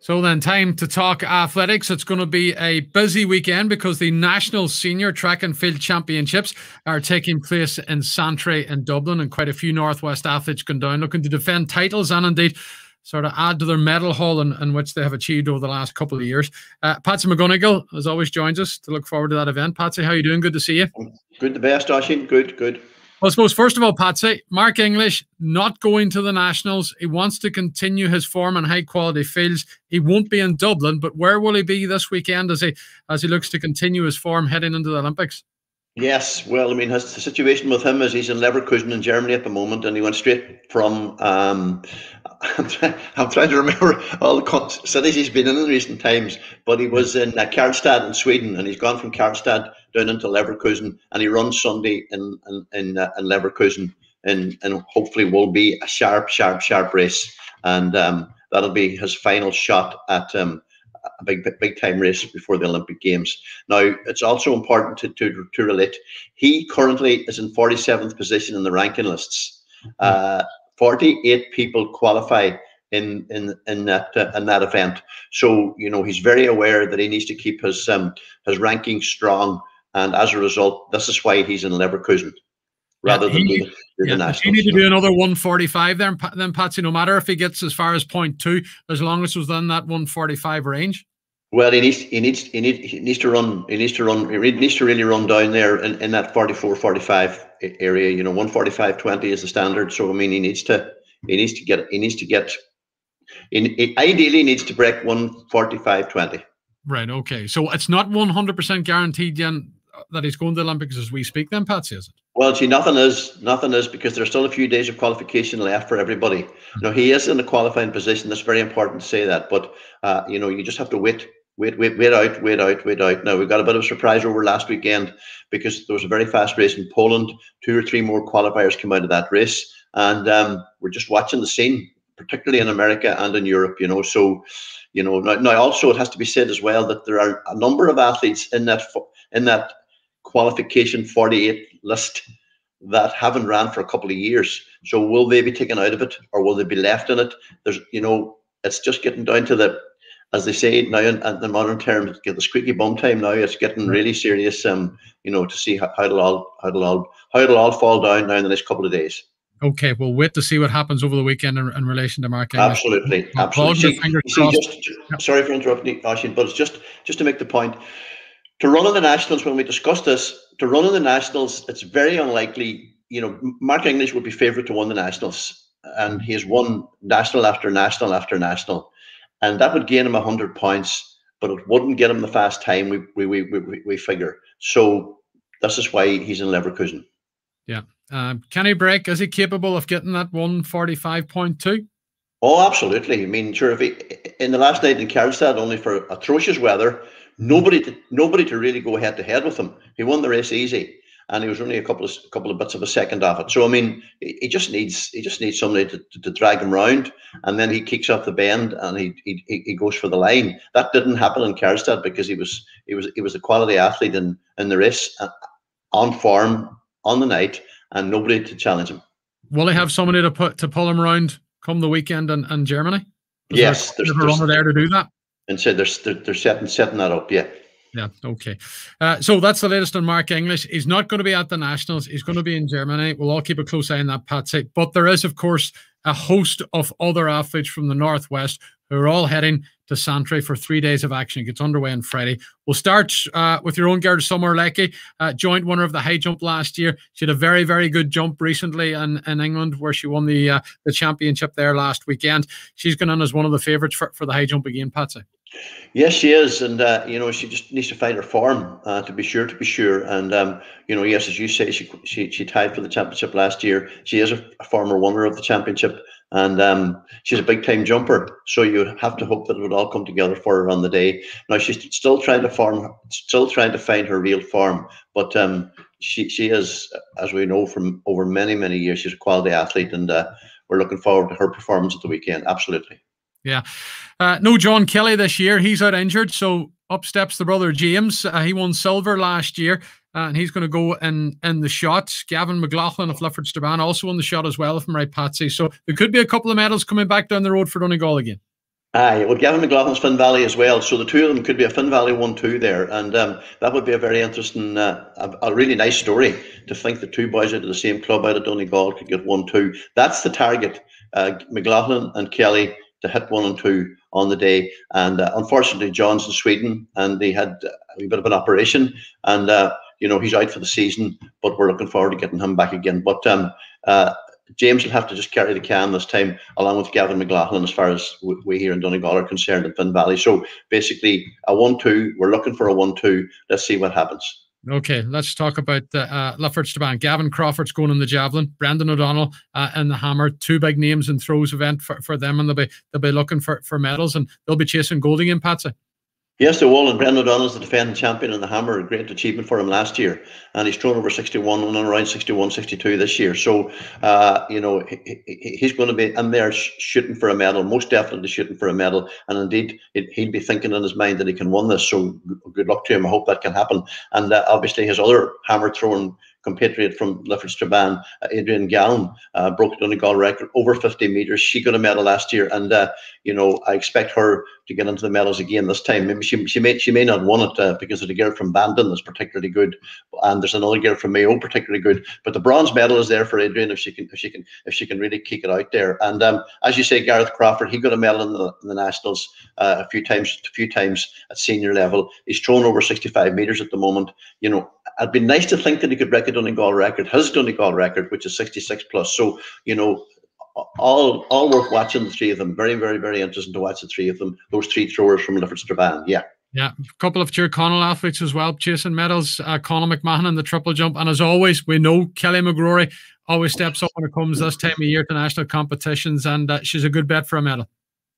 So then, time to talk athletics. It's going to be a busy weekend because the National Senior Track and Field Championships are taking place in Santry in Dublin, and quite a few Northwest athletes going down looking to defend titles and indeed sort of add to their medal haul in, in which they have achieved over the last couple of years. Uh, Patsy McGonagle, as always, joins us to look forward to that event. Patsy, how are you doing? Good to see you. Good, the best, Oisín. Good, good. Well, I suppose first of all, Patsy, Mark English not going to the Nationals. He wants to continue his form on high quality fields. He won't be in Dublin, but where will he be this weekend as he as he looks to continue his form heading into the Olympics? Yes, well, I mean, the situation with him is he's in Leverkusen in Germany at the moment, and he went straight from. Um, I'm trying to remember all the cities he's been in in recent times, but he was in uh, Karlstad in Sweden, and he's gone from Karlstad down into Leverkusen, and he runs Sunday in in in, uh, in Leverkusen, and and hopefully will be a sharp, sharp, sharp race, and um, that'll be his final shot at um, a big, big time race before the Olympic Games. Now, it's also important to, to, to relate. He currently is in 47th position in the ranking lists. Mm-hmm. Uh, 48 people qualify in in in that uh, in that event. So you know he's very aware that he needs to keep his um, his ranking strong, and as a result, this is why he's in Leverkusen rather yeah, than he, the, the yeah, You need to do another 145 then, then Patsy, no matter if he gets as far as point two, as long as it was in that 145 range. Well, he needs he needs he needs he needs to run he needs to run he needs to really run down there in, in that 44 45 area. You know, 145 20 is the standard. So I mean he needs to he needs to get he needs to get he ideally needs to break 145 20. Right, okay. So it's not 100% guaranteed then uh, that he's going to the Olympics as we speak, then, Patsy, is it? Well, see, nothing is nothing is because there's still a few days of qualification left for everybody. You know, he is in a qualifying position. That's very important to say that. But uh, you know, you just have to wait, wait, wait, wait out, wait out, wait out. Now we got a bit of a surprise over last weekend because there was a very fast race in Poland. Two or three more qualifiers came out of that race, and um, we're just watching the scene, particularly in America and in Europe. You know, so you know now, now also it has to be said as well that there are a number of athletes in that in that qualification 48 list that haven't ran for a couple of years. So will they be taken out of it or will they be left in it? There's, you know, it's just getting down to the, as they say now in, in the modern terms, get the squeaky bum time now. It's getting mm. really serious. Um, you know, to see how, how it'll all how it'll all how it'll all fall down now in the next couple of days. Okay, we'll wait to see what happens over the weekend in, in relation to Mark. Absolutely, absolutely. See, see, just, yep. Sorry for interrupting, Oisín, but it's just just to make the point to run in the Nationals, when we discussed this, to run in the Nationals, it's very unlikely. You know, Mark English would be favourite to win the Nationals, and he has won national after national after national, and that would gain him hundred points, but it wouldn't get him the fast time we we we we, we figure. So this is why he's in Leverkusen. Yeah. Uh, can he break? Is he capable of getting that one forty five point two? Oh, absolutely. I mean, sure. If he in the last night in Karlstad, only for atrocious weather, Nobody to nobody to really go head to head with him. He won the race easy, and he was only a couple of couple of bits of a second off it. So I mean, he just needs he just needs somebody to, to, to drag him round, and then he kicks off the bend and he, he he goes for the line. That didn't happen in Karlstad because he was he was he was a quality athlete in in the race, uh, on form on the night, and nobody to challenge him. Will he have somebody to put to pull him around come the weekend in, in Germany? Is yes, there, there's, there's a runner there to do that and said they're, they're, they're setting setting that up. Yeah. Yeah. Okay. Uh, so that's the latest on Mark English. He's not going to be at the Nationals. He's going to be in Germany. We'll all keep a close eye on that, Patsy. But there is, of course, a host of other athletes from the Northwest who are all heading to Santry for three days of action. It gets underway on Friday. We'll start uh, with your own Gerda Sommer Lecky, uh, joint winner of the high jump last year. She had a very, very good jump recently in, in England where she won the uh, the championship there last weekend. She's going on as one of the favourites for, for the high jump again, Patsy. Yes, she is, and uh, you know she just needs to find her form uh, to be sure, to be sure. And um, you know, yes, as you say, she she she tied for the championship last year. She is a, a former winner of the championship, and um, she's a big time jumper. So you have to hope that it would all come together for her on the day. Now she's still trying to form, still trying to find her real form, but um, she she is, as we know from over many many years, she's a quality athlete, and uh, we're looking forward to her performance at the weekend. Absolutely. Yeah. Uh, no John Kelly this year. He's out injured. So up steps the brother James. Uh, he won silver last year. Uh, and he's going to go in in the shot. Gavin McLaughlin of Lifford Strabane also in the shot as well, if I'm right, Patsy. So there could be a couple of medals coming back down the road for Donegal again. Aye, well, Gavin McLaughlin's Finn Valley as well, so the two of them could be a Finn Valley one-two there, and um, that would be a very interesting, uh, a, a, really nice story to think the two boys out of the same club out of Donegal could get one-two. That's the target, uh, McLaughlin and Kelly to hit one and two on the day, and uh, unfortunately, John's in Sweden, and he had a bit of an operation, and uh, you know he's out for the season, but we're looking forward to getting him back again. But um, uh, James will have to just carry the can this time, along with Gavin McLaughlin, as far as we here in Donegal are concerned in Finn Valley. So basically, a one-two. We're looking for a one-two. Let's see what happens. Okay, let's talk about the uh, Lifford Strabane. Gavin Crawford's going in the javelin. Brendan O'Donnell uh, in the hammer. Two big names in throws event for, for them, and they'll be they'll be looking for, for medals, and they'll be chasing gold again, Patsy. Yes, they will. And Brendan O'Donnell's the defending champion in the hammer. A great achievement for him last year. And he's thrown over 61 and around 61, 62 this year. So, uh, you know, he, he's going to be in there shooting for a medal, most definitely shooting for a medal. And indeed, he'll be thinking in his mind that he can win this. So, good luck to him. I hope that can happen. And uh, obviously, his other hammer throwing compatriot from Lifford Strabane, uh, Adrian Gallen, uh, broke the Donegal record over 50 metres. She got a medal last year, and uh, you know I expect her to get into the medals again this time. Maybe she, she may she may not won it uh, because of the girl from Bandon that's particularly good, and there's another girl from Mayo particularly good. But the bronze medal is there for Adrian if she can if she can if she can really kick it out there. And um, as you say, Gareth Crawford, he got a medal in the, in the nationals uh, a few times a few times at senior level. He's thrown over 65 metres at the moment. You know, it'd be nice to think that he could break a Donegal record, his Donegal record, which is 66 plus. So you know all all worth watching the three of them. Very, very, very interesting to watch the three of them. Those three throwers from Lifford Strabane. Yeah. Yeah, a couple of Tyrconnell athletes as well, chasing medals. Uh, Conor McMahon in the triple jump, and as always, we know Kelly McGrory always steps up when it comes this time of year to national competitions, and uh, she's a good bet for a medal.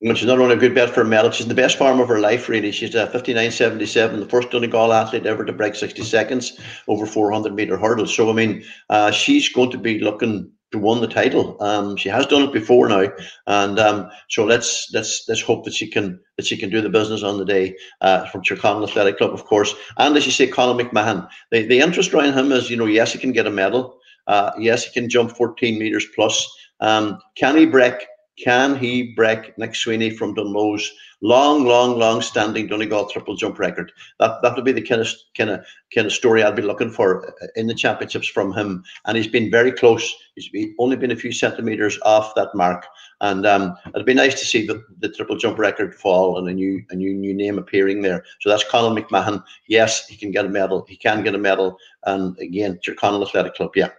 Well, she's not only a good bet for a medal, she's the best form of her life, really. She's a 59.77, the first Donegal athlete ever to break 60 seconds over 400 metre hurdles. So, I mean, uh, she's going to be looking to the title. Um, she has done it before now, and um, so let's let's let's hope that she can that she can do the business on the day uh, from Tyrconnell Athletic Club, of course. And as you say, Colin McMahon. The the interest around him is, you know, yes, he can get a medal. Uh, yes, he can jump 14 meters plus. Um, can he break? Can he break Nick Sweeney from Dunlow's long, long, long standing Donegal triple jump record. That that would be the kind of kind of kind of story I'd be looking for uh, in the championships from him. And he's been very close. He's only been a few centimeters off that mark. And um, it'd be nice to see the, the triple jump record fall and a new a new new name appearing there. So that's Colin McMahon. Yes, he can get a medal. He can get a medal. And again, Tyrconnell Athletic Club. Yeah.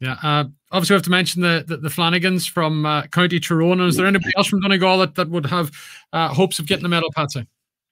Yeah. Uh, obviously, we have to mention the the, the Flanagans from uh, County Tyrone. Is there anybody else from Donegal that, that would have uh, hopes of getting the medal, Patsy?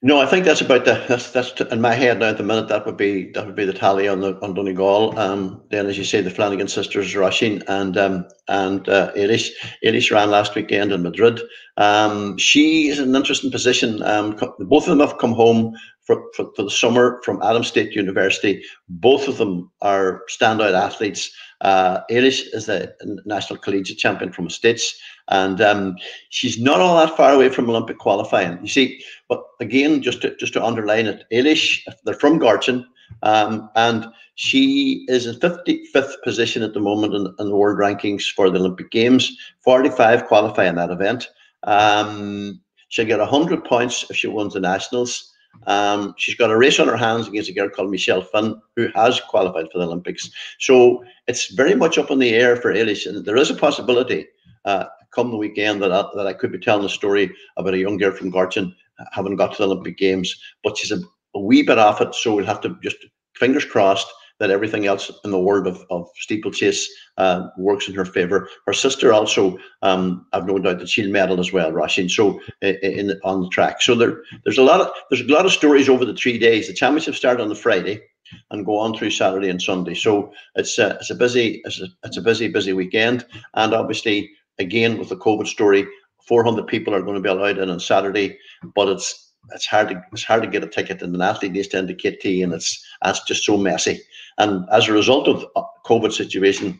No, I think that's about the that's that's in my head now at the minute. That would be that would be the tally on the on Donegal. Um, then, as you say, the Flanagan sisters, Roisin and um, and uh. Eilish ran last weekend in Madrid. Um, she is in an interesting position. Um, both of them have come home for, for, for the summer from Adams State University. Both of them are standout athletes. Uh, is the national collegiate champion from the States, and um, she's not all that far away from Olympic qualifying. You see, but again, just to, just to underline it, Eilish, they're from Garchin, um, and she is in 55th position at the moment in, in, the world rankings for the Olympic Games. 45 qualify in that event. Um, she'll get 100 points if she wins the nationals. Um, she's got a race on her hands against a girl called Michelle Finn, who has qualified for the Olympics. So it's very much up in the air for Eilish. And there is a possibility uh, come the weekend that I, that I could be telling a story about a young girl from Garchin having got to the Olympic Games. But she's a, a wee bit off it, so we'll have to just fingers crossed that everything else in the world of, of steeplechase uh, works in her favour. Her sister also, um, I've no doubt that she'll medal as well, Roisin. So in, in, on the track, so there there's a lot of there's a lot of stories over the three days. The championship start on the Friday and go on through Saturday and Sunday. So it's a, it's a busy it's a, it's a busy busy weekend, and obviously again with the COVID story, 400 people are going to be allowed in on Saturday, but it's it's hard to it's hard to get a ticket and an athlete needs to indicate to and it's that's just so messy. And as a result of uh, COVID situation,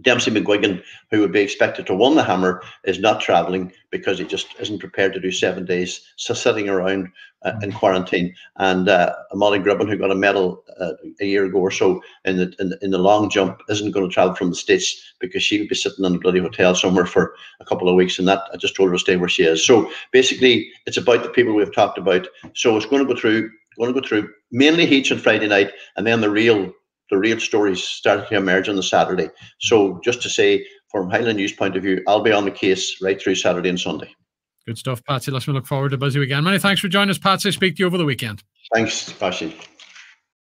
Dempsey McGuigan, who would be expected to win the hammer, is not travelling because he just isn't prepared to do seven days so sitting around uh, in quarantine. And uh, Molly Gribbon, who got a medal uh, a year ago or so in the, in the, in the long jump, isn't going to travel from the states because she would be sitting in a bloody hotel somewhere for a couple of weeks. And that I just told her to stay where she is. So basically, it's about the people we've talked about. So it's going to go through. Going to go through mainly heats on Friday night, and then the real the real stories started to emerge on the Saturday. So just to say, from Highland News point of view, I'll be on the case right through Saturday and Sunday. Good stuff, Patsy. Let's look forward to busy weekend. Many thanks for joining us, Patsy. Speak to you over the weekend. Thanks, Patsy.